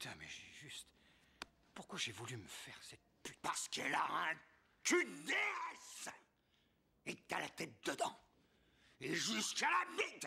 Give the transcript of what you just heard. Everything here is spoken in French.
Putain, mais j'ai juste. Pourquoi j'ai voulu me faire cette pute? Parce qu'elle a un cul de Et que t'as la tête dedans! Et jusqu'à la bite!